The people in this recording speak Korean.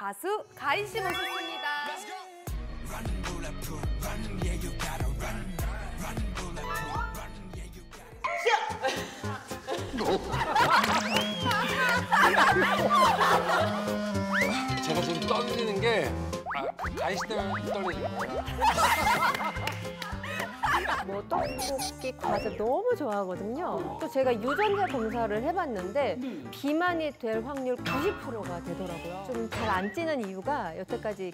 가수 가인 씨 모셨습니다. 제가 지금 떨리는 게 아, 그 가인 씨 때문에 떨리는 거예요. 뭐 떡볶이 과자 너무 좋아하거든요. 또 제가 유전자 검사를 해봤는데 비만이 될 확률 90%가 되더라고요. 좀 잘 안 찌는 이유가 여태까지